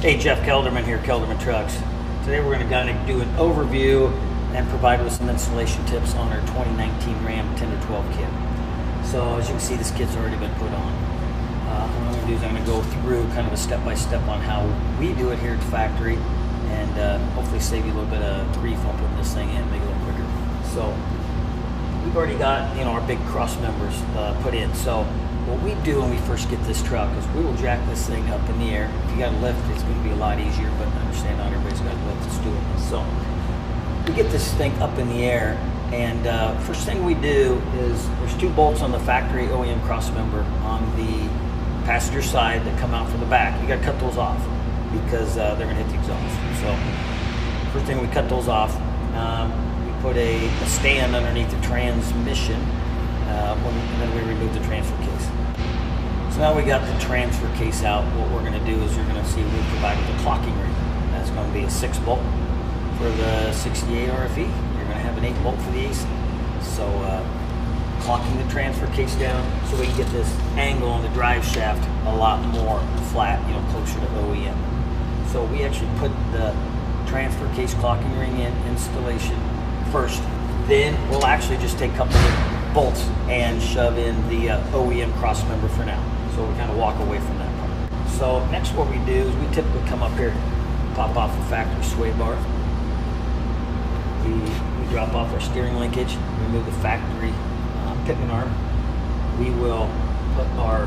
Hey, Jeff Kelderman here, Kelderman Trucks. Today we're going to kind of do an overview and provide with some installation tips on our 2019 Ram 10 to 12 kit. So as you can see, this kit's already been put on. Uh, what I'm going to do is I'm going to go through kind of a step-by-step -step on how we do it here at the factory and uh, hopefully save you a little bit of grief on putting this thing in, make it a little quicker. So we've already got, you know, our big cross members uh, put in. So what we do when we first get this truck is we will jack this thing up in the air. If you got a lift, it's going to be a lot easier, but I understand not everybody's got a lift that's doing this. So we get this thing up in the air, and uh, first thing we do is there's two bolts on the factory OEM crossmember on the passenger side that come out from the back. You got to cut those off because uh, they're going to hit the exhaust. So first thing we cut those off. Um, we put a, a, stand underneath the transmission, uh, when, and then we remove the transfer case. So now we got the transfer case out. What we're going to do is you're going to see we provided the clocking ring. That's going to be a six bolt for the 68 RFE. You're going to have an eight bolt for the AC. So uh, clocking the transfer case down so we can get this angle on the drive shaft a lot more flat, you know, closer to OEM. So we actually put the transfer case clocking ring in installation first. Then we'll actually just take a couple of bolts and shove in the uh, OEM cross member for now. So we kind of walk away from that part. So next what we do is we typically come up here, pop off the factory sway bar. We, we drop off our steering linkage, remove the factory uh, pitman arm. We will put our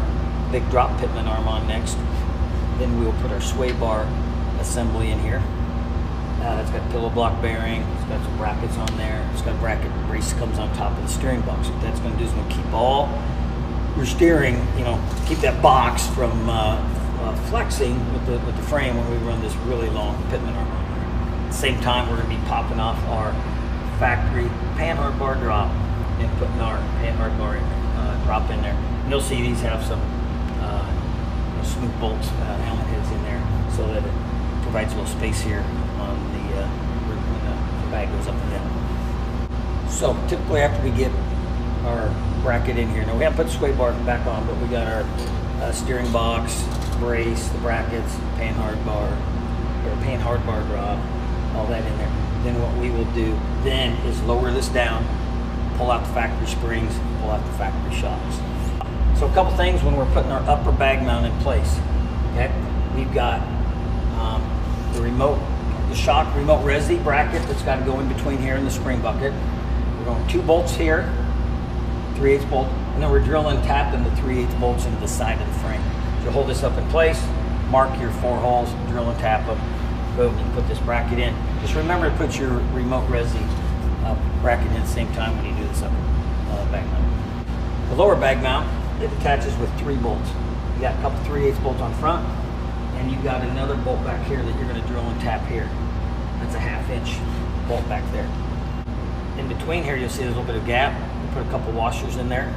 big drop pitman arm on next. Then we will put our sway bar assembly in here. Uh, it's got pillow block bearing. It's got some brackets on there. It's got a bracket brace comes on top of the steering box. What that's going to do is going to keep all your steering, you know, keep that box from uh, uh, flexing with the with the frame when we run this really long pitman arm. At the same time, we're going to be popping off our factory panhard bar drop and putting our panhard bar uh, drop in there. And you'll see these have some uh, smooth bolts, uh, Allen heads in there, so that it provides a little space here on the uh, when the bag goes up and down. So typically after we get our bracket in here. Now we haven't put the sway bar back on, but we got our uh, steering box, brace, the brackets, panhard bar, or panhard bar drop, all that in there. Then what we will do then is lower this down, pull out the factory springs, pull out the factory shocks. So a couple things when we're putting our upper bag mount in place. Okay, we've got um, the remote, the shock remote resi bracket that's got to go in between here and the spring bucket. We're going two bolts here, 3 8 bolt, and then we're drilling tapping the 3 8 bolts into the side of the frame. So hold this up in place, mark your four holes, drill and tap them, boom, you put this bracket in. Just remember to put your remote resi uh, bracket in at the same time when you do this upper uh, bag mount. The lower bag mount, it attaches with three bolts. You got a couple 3 8 bolts on front, and you got another bolt back here that you're going to drill and tap here. That's a half inch bolt back there. In between here, you'll see there's a little bit of gap put a couple washers in there.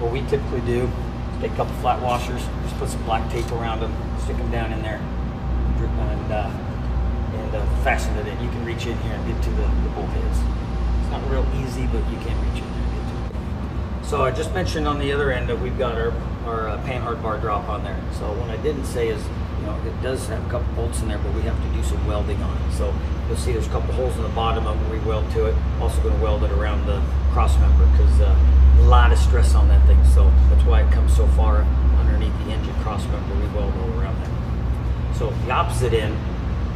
What we typically do is take a couple flat washers, just put some black tape around them, stick them down in there, and, uh, and uh, fasten it in. You can reach in here and get to the, the bolt heads. It's not real easy, but you can reach in there and get to it. So I just mentioned on the other end that we've got our, our uh, panhard bar drop on there. So what I didn't say is, you know, it does have a couple bolts in there, but we have to do some welding on it. So you'll see there's a couple holes in the bottom of it we weld to it. Also going to weld it around the cross member because uh, a lot of stress on that thing. So that's why it comes so far underneath the engine cross member. We weld all around there. So the opposite end,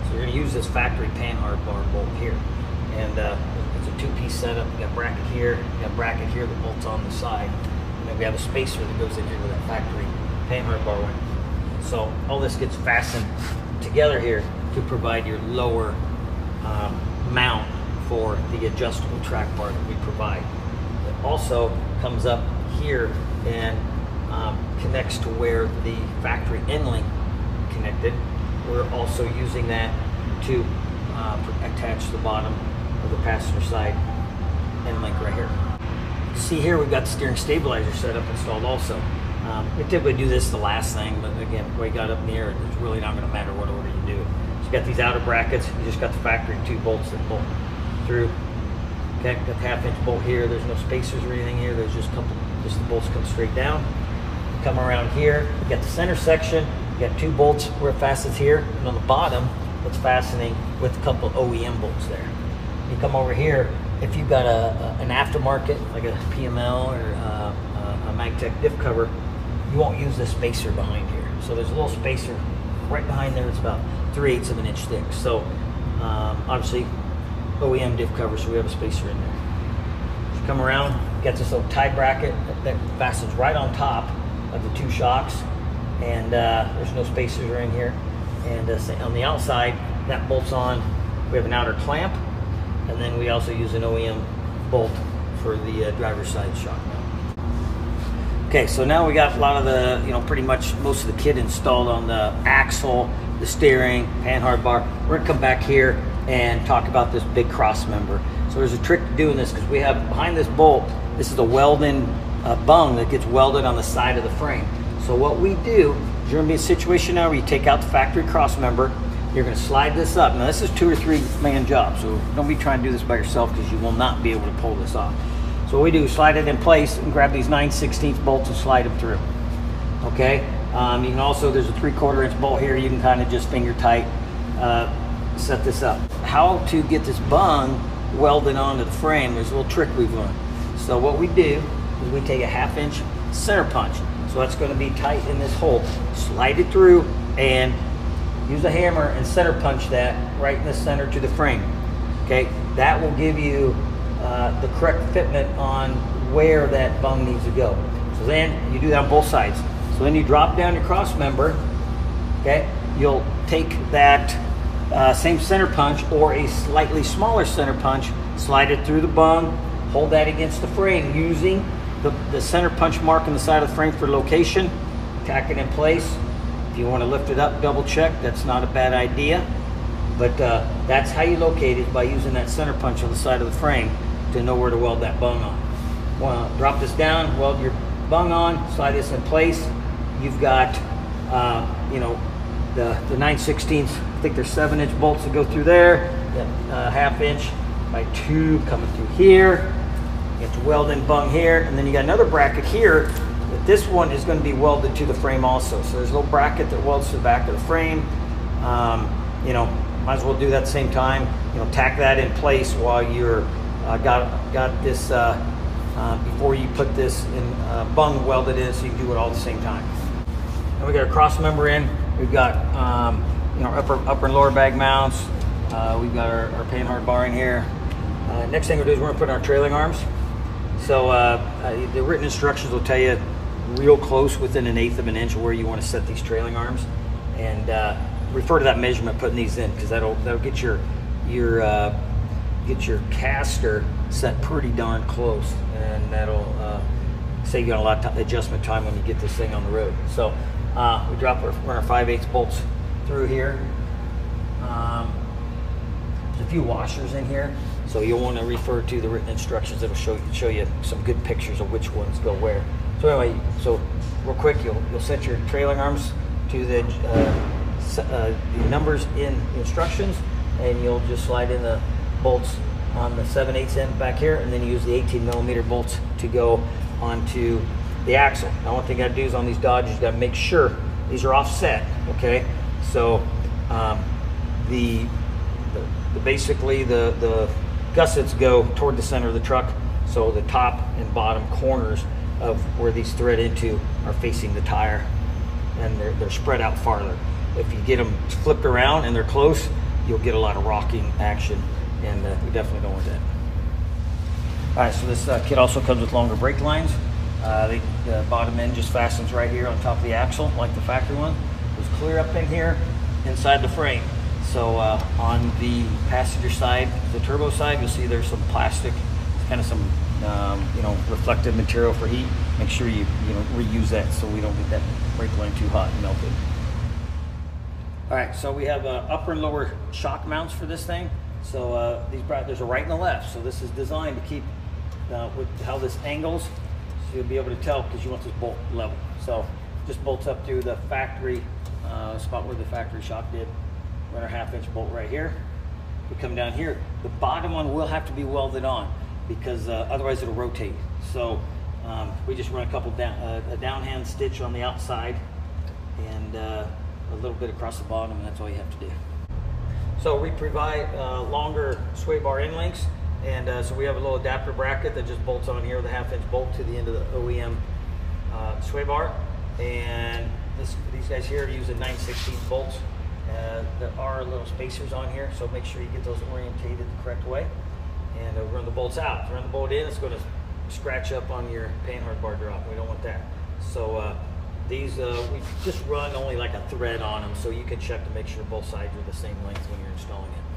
so you're going to use this factory panhard bar bolt here. And uh, it's a two-piece setup. You got bracket here, you got bracket here that bolts on the side. And then we have a spacer that goes in here with that factory panhard bar one. So all this gets fastened together here to provide your lower um, mount for the adjustable track bar that we provide. It also comes up here and um, connects to where the factory end link connected. We're also using that to uh, attach the bottom of the passenger side end link right here. See here we've got the steering stabilizer setup installed also. Um, we typically do this the last thing, but again, we got up near it, it's really not going to matter what order you do. So you got these outer brackets, you just got the factory two bolts that bolt through. Okay, got the half inch bolt here. There's no spacers or anything here. There's just a couple, just the bolts come straight down. Come around here, you got the center section. You got two bolts where it fastens here, and on the bottom, it's fastening with a couple OEM bolts there. You come over here, if you've got a, a an aftermarket, like a PML or uh, a, a Magtech diff cover, you won't use the spacer behind here. So there's a little spacer right behind there. It's about 3 eighths of an inch thick. So um, obviously OEM diff cover, so we have a spacer in there. You come around, get this little tie bracket that fastens right on top of the two shocks, and uh, there's no spacers in here. And uh, on the outside, that bolts on. We have an outer clamp, and then we also use an OEM bolt for the uh, driver's side shock. Okay, so now we got a lot of the, you know, pretty much most of the kit installed on the axle, the steering, panhard bar. We're gonna come back here and talk about this big cross member. So there's a trick to doing this because we have behind this bolt, this is a welding uh, bung that gets welded on the side of the frame. So what we do you're gonna be in a situation now where you take out the factory cross member, you're gonna slide this up. Now this is two or three man job, so don't be trying to do this by yourself because you will not be able to pull this off. So what we do is slide it in place and grab these 9 16 bolts and slide them through. Okay? Um, you can also, there's a 3 quarter inch bolt here, you can kind of just finger tight uh, set this up. How to get this bung welded onto the frame, there's a little trick we've learned. So what we do is we take a half inch center punch. So that's going to be tight in this hole. Slide it through and use a hammer and center punch that right in the center to the frame. Okay, that will give you uh, the correct fitment on where that bung needs to go. So then you do that on both sides. So then you drop down your cross member, okay? You'll take that uh, same center punch or a slightly smaller center punch, slide it through the bung, hold that against the frame using the, the center punch mark on the side of the frame for location, tack it in place. If you want to lift it up, double check, that's not a bad idea. But uh, that's how you locate it by using that center punch on the side of the frame to know where to weld that bung on. Well, drop this down, weld your bung on, slide this in place. You've got, uh, you know, the, the 9 16 I think there's 7 inch bolts that go through there, then uh, half inch by 2 coming through here. You have to weld in bung here, and then you got another bracket here. But this one is going to be welded to the frame also. So there's a little bracket that welds to the back of the frame. Um, you know, might as well do that same time. You know, tack that in place while you're uh, got got this uh, uh, before you put this in bung welded in, so you can do it all at the same time. And we got a cross member in. We've got um, you know upper upper and lower bag mounts. we've got our, our panhard bar in here. next thing we'll do is we're gonna put in our trailing arms. So the written instructions will tell you real close within an eighth of an inch where you want to set these trailing arms and uh, refer to that measurement putting these in because that'll that'll get your your uh, get your caster set pretty darn close and that'll uh, save you a lot of adjustment time when you get this thing on the road. So uh, we drop our, our 5 8 bolts through here. Um, there's a few washers in here, so you'll want to refer to the written instructions that'll show, show you some good pictures of which ones go where. So anyway, so real quick, you'll, you'll set your trailing arms to the, uh, uh, the numbers in instructions and you'll just slide in the bolts on the 7 8 end back here and then use the 18 millimeter bolts to go onto the axle. Now one thing I do is on these Dodges, you got to make sure these are offset, okay? So um, the, the, the, basically the, the gussets go toward the center of the truck so the top and bottom corners of where these thread into are facing the tire and they're, they're spread out farther. If you get them flipped around and they're close, you'll get a lot of rocking action and uh, we definitely don't want that. All right, so this uh, kit also comes with longer brake lines. Uh, the, the, bottom end just fastens right here on top of the axle, like the factory one. It's clear up in here inside the frame. So uh, on the passenger side, the turbo side, you'll see there's some plastic, kind of some um, you know reflective material for heat. Make sure you you know reuse that so we don't get that brake line too hot and melted. All right, so we have uh, upper and lower shock mounts for this thing. So uh, these there's a right and a left. So this is designed to keep uh, with how this angles. You'll be able to tell because you want this bolt level. So just bolts up through the factory uh, spot where the factory shop did. Run our half inch bolt right here. We come down here. The bottom one will have to be welded on because uh, otherwise it'll rotate. So um, we just run a couple down, uh, a downhand stitch on the outside and uh, a little bit across the bottom, and that's all you have to do. So we provide uh, longer sway bar end links, and uh, so we have a little adapter bracket that just bolts on here with a half inch bolt to the end of the OEM uh, sway bar. And this, these guys here are using 9 16 bolts. Uh, there are little spacers on here, so make sure you get those orientated the correct way. And uh, run the bolts out. Run the bolt in, it's going to scratch up on your panhard bar drop. We don't want that. So uh, these, uh, we just run only like a thread on them, so you can check to make sure both sides are the same length when you're installing it.